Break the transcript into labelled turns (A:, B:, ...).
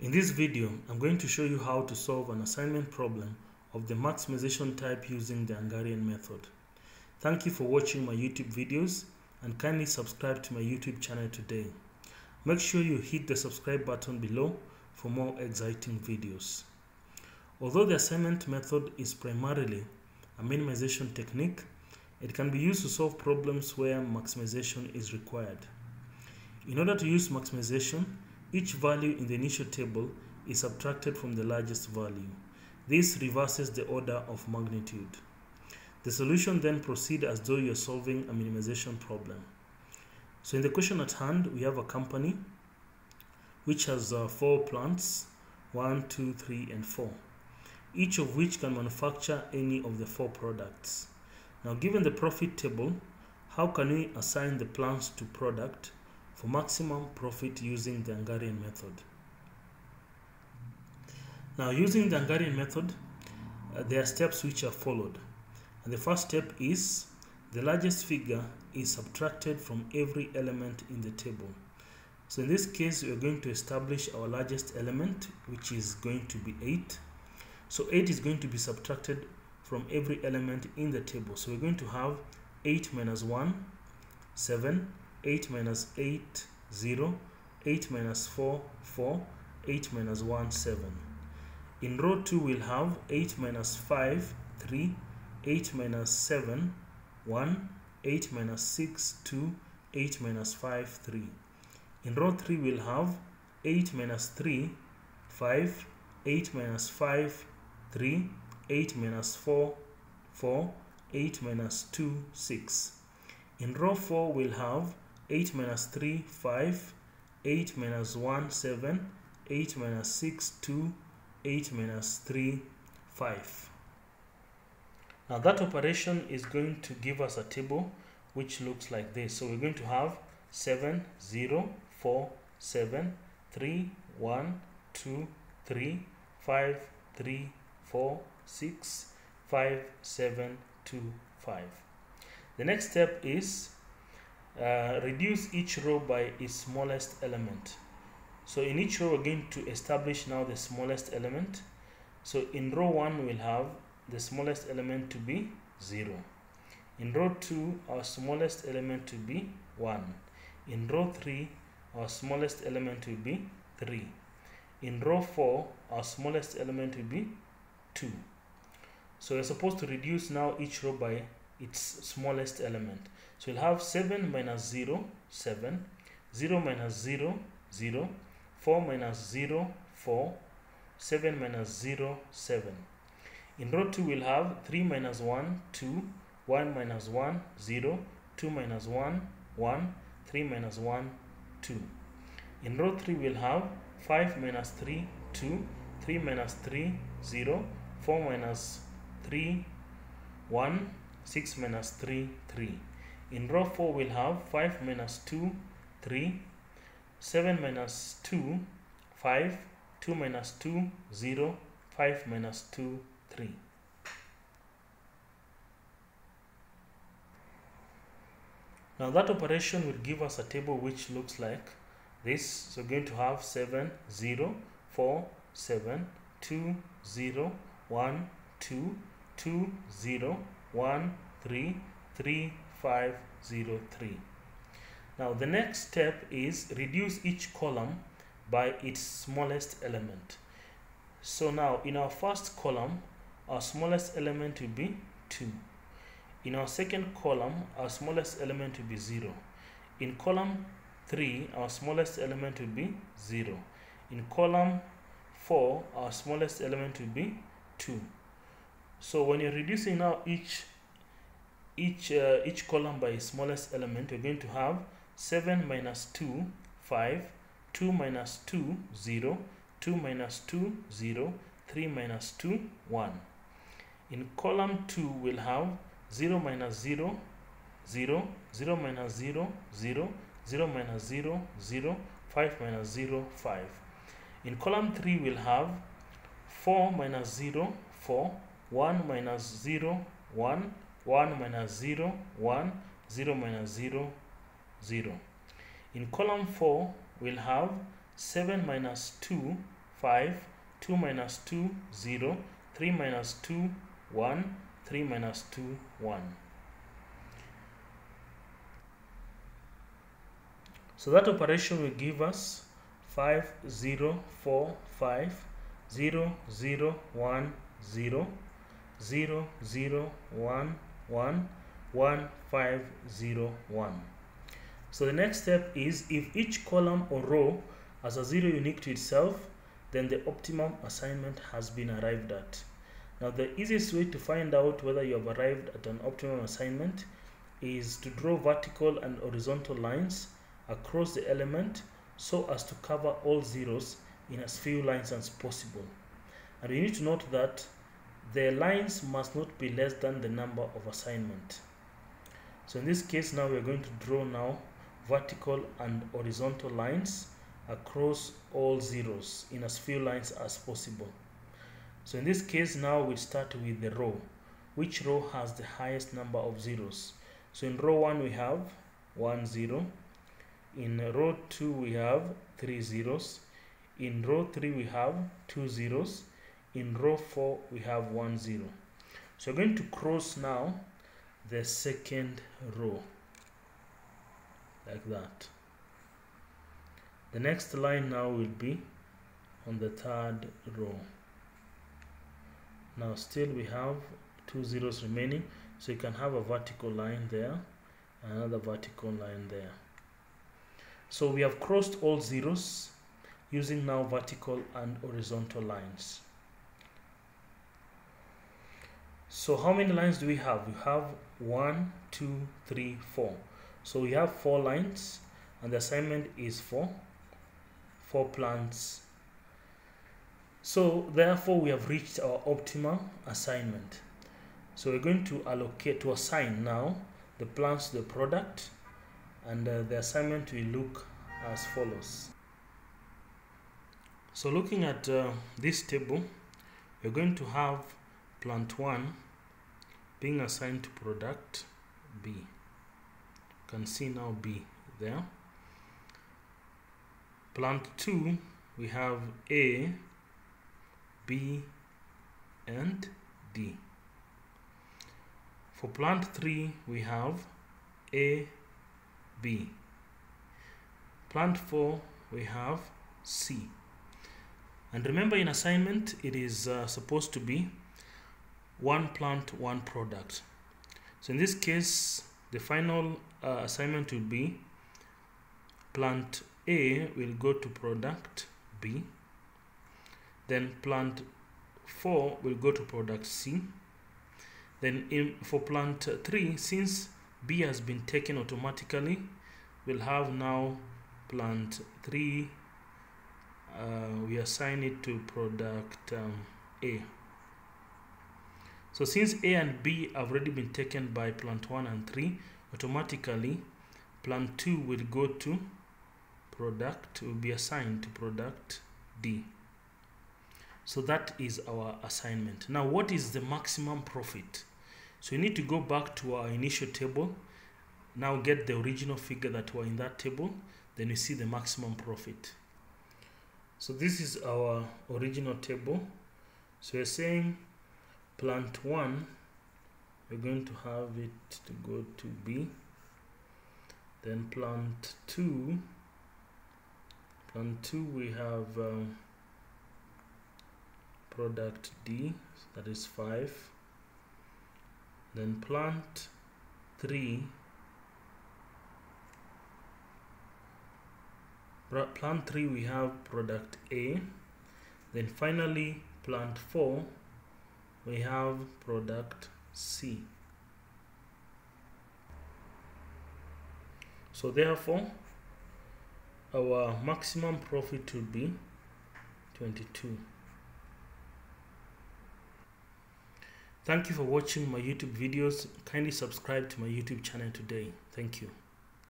A: In this video, I'm going to show you how to solve an assignment problem of the maximization type using the Hungarian method. Thank you for watching my YouTube videos and kindly subscribe to my YouTube channel today. Make sure you hit the subscribe button below for more exciting videos. Although the assignment method is primarily a minimization technique, it can be used to solve problems where maximization is required. In order to use maximization, each value in the initial table is subtracted from the largest value. This reverses the order of magnitude. The solution then proceeds as though you're solving a minimization problem. So in the question at hand, we have a company which has uh, four plants, one, two, three, and four, each of which can manufacture any of the four products. Now given the profit table, how can we assign the plants to product for maximum profit using the Hungarian method? Now using the Hungarian method, uh, there are steps which are followed. And the first step is the largest figure is subtracted from every element in the table. So in this case, we are going to establish our largest element, which is going to be 8. So 8 is going to be subtracted from every element in the table. So we're going to have 8 minus 1, 7, 8 minus 8, 0, 8 minus 4, 4, 8 minus 1, 7. In row 2, we'll have 8 minus 5, 3, 8 minus 7, 1, 8 minus 6, 2, 8 minus 5, 3. In row 3, we'll have 8 minus 3, 5, 8 minus 5, 3, 8 minus 4, 4, 8 minus 2, 6. In row 4, we'll have 8 minus 3, 5, 8 minus 1, 7, 8 minus 6, 2, 8 minus 3, 5. Now that operation is going to give us a table which looks like this. So we're going to have 7, 0, 4, 7, 3, 1, 2, 3, 5, 3, 4, 6, 5, 7, 2, 5. The next step is uh, reduce each row by its smallest element. So in each row we're going to establish now the smallest element. So in row 1 we'll have the smallest element to be 0. In row 2 our smallest element to be 1. In row 3 our smallest element will be 3. In row 4 our smallest element will be 2. So we're supposed to reduce now each row by its smallest element. So we'll have 7 minus 0, 7, 0 minus 0, 0, 4 minus 0, 4, 7 minus 0, 7. In row 2 we'll have 3 minus 1, 2, 1 minus 1, 0, 2 minus 1, 1, 3 minus 1, 2. In row 3 we'll have 5 minus 3, 2, 3 minus 3, 0, 4 minus 3, 1, 6 minus 3, 3. In row 4 we'll have 5 minus 2, 3, 7 minus 2, 5, 2 minus 2, 0, 5 minus 2, 3. Now that operation will give us a table which looks like this. So we're going to have 7, 0, 4, 7, 2, 0, 1, 2, 2, 0, 1, 3, 3, 5, 0, 3. Now the next step is reduce each column by its smallest element. So now in our first column, our smallest element will be 2. In our second column, our smallest element will be 0. In column 3, our smallest element will be 0. In column 4, our smallest element will be 2. So when you're reducing now each each uh, each column by smallest element, you're going to have 7 minus 2, 5, 2 minus 2, 0, 2 minus 2, 0, 3 minus 2, 1. In column 2, we'll have 0 minus 0, 0, 0 minus 0, 0, 0 minus 0, 0, 5 minus 0, 5. In column 3, we'll have 4 minus 0, 4, 1 minus 0, 1, 1 minus 0, 1, 0 minus 0, 0. In column 4, we'll have 7 minus 2, 5 2 minus 2 0 3 minus 2 1 3 minus 2 1 so that operation will give us 5 0 4 5 0 0 1 0 0 0 1 1 1 5 0 1 so the next step is if each column or row has a zero unique to itself then the optimum assignment has been arrived at now the easiest way to find out whether you have arrived at an optimum assignment is to draw vertical and horizontal lines across the element so as to cover all zeros in as few lines as possible. And we need to note that the lines must not be less than the number of assignment. So in this case now we're going to draw now vertical and horizontal lines across all zeros in as few lines as possible. So in this case now we start with the row. Which row has the highest number of zeros? So in row 1 we have 1 0. In row 2 we have 3 zeros. In row 3 we have 2 zeros. In row 4 we have 1 0. So we're going to cross now the second row like that. The next line now will be on the third row. Now still we have two zeros remaining so you can have a vertical line there another vertical line there. So we have crossed all zeros using now vertical and horizontal lines. So how many lines do we have? We have one, two, three, four. So we have four lines and the assignment is for four plants. So therefore we have reached our optimal assignment. So we're going to allocate to assign now the plants to the product and uh, the assignment will look as follows. So looking at uh, this table, we're going to have plant 1 being assigned to product B. You can see now B there. Plant 2, we have A, B, and D. For plant 3, we have A, B. Plant 4, we have C. And remember in assignment, it is uh, supposed to be one plant, one product. So in this case, the final uh, assignment will be plant A will go to product B. Then plant 4 will go to product C. Then in, for plant 3, since B has been taken automatically, we'll have now plant 3 uh, we assign it to product um, A. So since A and B have already been taken by plant 1 and 3, automatically plant 2 will go to product, will be assigned to product D. So that is our assignment. Now what is the maximum profit? So you need to go back to our initial table, now get the original figure that were in that table, then you see the maximum profit. So this is our original table. So we're saying plant 1, we're going to have it to go to B. Then plant 2, plant 2 we have um, product D, that is 5. Then plant 3 plant 3 we have product A then finally plant 4 we have product C. So therefore our maximum profit will be 22 thank you for watching my youtube videos. Kindly subscribe to my youtube channel today. Thank you